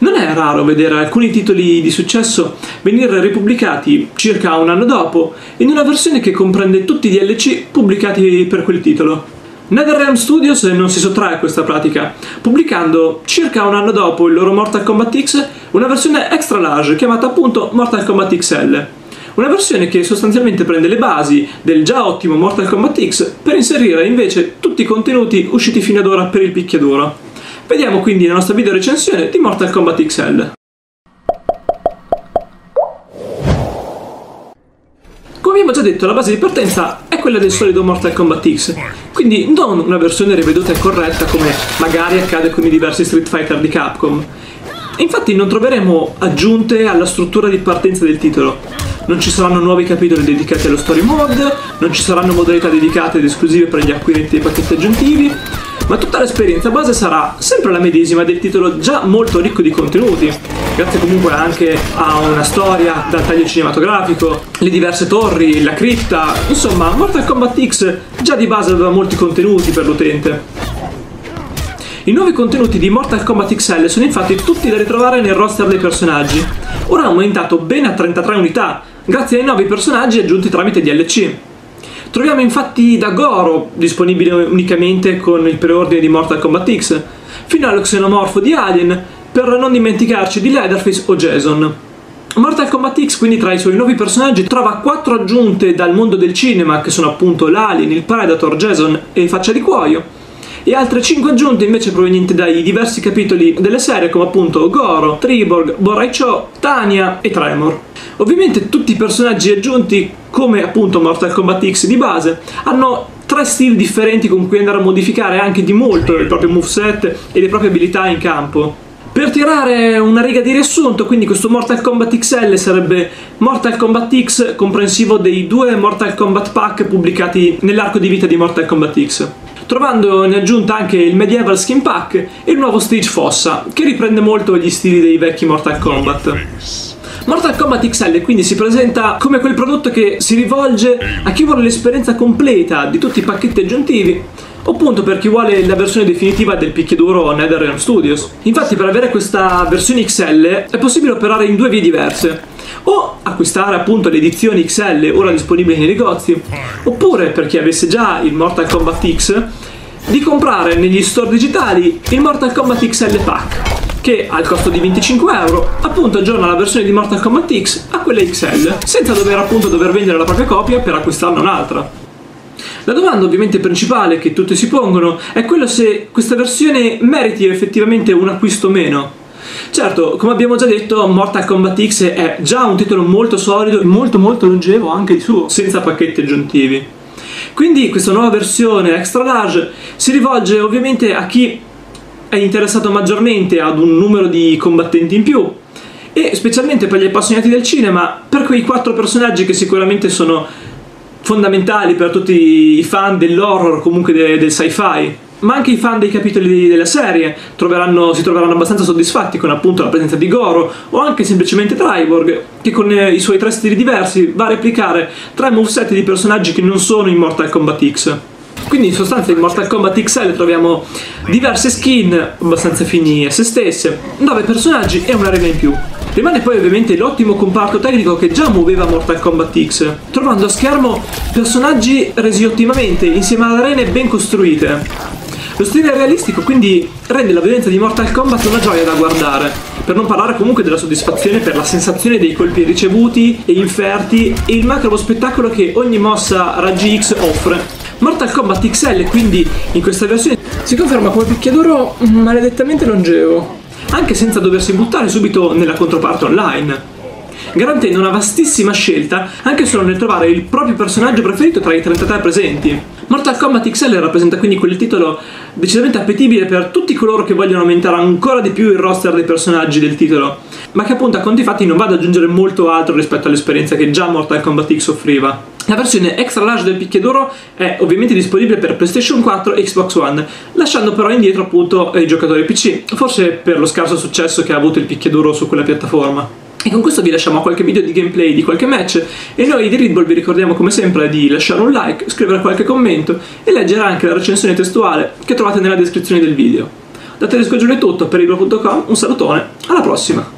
Non è raro vedere alcuni titoli di successo venire ripubblicati circa un anno dopo in una versione che comprende tutti i DLC pubblicati per quel titolo. NetherRealm Studios non si sottrae a questa pratica, pubblicando circa un anno dopo il loro Mortal Kombat X una versione extra large chiamata appunto Mortal Kombat XL. Una versione che sostanzialmente prende le basi del già ottimo Mortal Kombat X per inserire invece tutti i contenuti usciti fino ad ora per il picchiaduro. Vediamo quindi la nostra video recensione di Mortal Kombat XL. Come abbiamo già detto, la base di partenza è quella del solido Mortal Kombat X, quindi non una versione riveduta e corretta come magari accade con i diversi Street Fighter di Capcom. Infatti non troveremo aggiunte alla struttura di partenza del titolo. Non ci saranno nuovi capitoli dedicati allo story mode, non ci saranno modalità dedicate ed esclusive per gli acquirenti dei pacchetti aggiuntivi, ma tutta l'esperienza base sarà sempre la medesima del titolo già molto ricco di contenuti, grazie comunque anche a una storia dal taglio cinematografico, le diverse torri, la cripta, insomma Mortal Kombat X già di base aveva molti contenuti per l'utente. I nuovi contenuti di Mortal Kombat XL sono infatti tutti da ritrovare nel roster dei personaggi. Ora aumentato ben a 33 unità, grazie ai nuovi personaggi aggiunti tramite DLC. Troviamo infatti da Goro, disponibile unicamente con il preordine di Mortal Kombat X, fino allo xenomorfo di Alien, per non dimenticarci di Leatherface o Jason. Mortal Kombat X quindi tra i suoi nuovi personaggi trova quattro aggiunte dal mondo del cinema che sono appunto l'Alien, il Predator, Jason e Faccia di Cuoio e altre 5 aggiunte invece provenienti dai diversi capitoli delle serie come appunto Goro, Triborg, Borai Cho, Tanya e Tremor. Ovviamente tutti i personaggi aggiunti come appunto Mortal Kombat X di base hanno tre stili differenti con cui andare a modificare anche di molto il proprio moveset e le proprie abilità in campo. Per tirare una riga di riassunto, quindi questo Mortal Kombat XL sarebbe Mortal Kombat X comprensivo dei due Mortal Kombat Pack pubblicati nell'arco di vita di Mortal Kombat X trovando in aggiunta anche il Medieval Skin Pack e il nuovo Stage Fossa, che riprende molto gli stili dei vecchi Mortal Kombat. Mortal Kombat XL quindi si presenta come quel prodotto che si rivolge a chi vuole l'esperienza completa di tutti i pacchetti aggiuntivi appunto per chi vuole la versione definitiva del picchiaduro NetherRealm Studios. Infatti per avere questa versione XL è possibile operare in due vie diverse o acquistare appunto le edizioni XL ora disponibili nei negozi, oppure per chi avesse già il Mortal Kombat X, di comprare negli store digitali il Mortal Kombat XL Pack che al costo di 25 euro appunto aggiorna la versione di Mortal Kombat X a quella XL senza dover appunto dover vendere la propria copia per acquistarne un'altra. La domanda ovviamente principale che tutti si pongono è quella se questa versione meriti effettivamente un acquisto o meno. Certo, come abbiamo già detto, Mortal Kombat X è già un titolo molto solido e molto molto longevo anche di suo, senza pacchetti aggiuntivi. Quindi questa nuova versione extra large si rivolge ovviamente a chi è interessato maggiormente ad un numero di combattenti in più e specialmente per gli appassionati del cinema, per quei quattro personaggi che sicuramente sono fondamentali per tutti i fan dell'horror, comunque de- del sci-fi ma anche i fan dei capitoli della serie troveranno, si troveranno abbastanza soddisfatti con appunto la presenza di Goro o anche semplicemente Triborg che con eh, i suoi tre stili diversi va a replicare tre moveset di personaggi che non sono in Mortal Kombat X. Quindi in sostanza in Mortal Kombat XL troviamo diverse skin abbastanza fini a se stesse, 9 personaggi e una regola in più. Rimane poi ovviamente l'ottimo comparto tecnico che già muoveva Mortal Kombat X, trovando a schermo personaggi resi ottimamente insieme ad arene ben costruite. Lo stile realistico quindi rende la violenza di Mortal Kombat una gioia da guardare, per non parlare comunque della soddisfazione per la sensazione dei colpi ricevuti e inferti e il macro spettacolo che ogni mossa raggi X offre. Mortal Kombat XL quindi in questa versione si conferma come picchiaduro maledettamente longevo, anche senza doversi buttare subito nella controparte online garantendo una vastissima scelta anche solo nel trovare il proprio personaggio preferito tra i 33 presenti. Mortal Kombat XL rappresenta quindi quel titolo decisamente appetibile per tutti coloro che vogliono aumentare ancora di più il roster dei personaggi del titolo, ma che appunto a conti fatti non va ad aggiungere molto altro rispetto all'esperienza che già Mortal Kombat X offriva. La versione extra large del picchiaduro è ovviamente disponibile per PlayStation 4 e Xbox One, lasciando però indietro appunto i giocatori PC, forse per lo scarso successo che ha avuto il picchiaduro su quella piattaforma. E con questo vi lasciamo qualche video di gameplay di qualche match e noi di Readball vi ricordiamo come sempre di lasciare un like, scrivere qualche commento e leggere anche la recensione testuale che trovate nella descrizione del video. Da Telescogione è tutto per il un salutone, alla prossima!